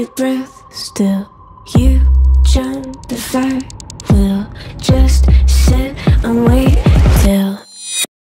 your breath still. You jump the fire, Will just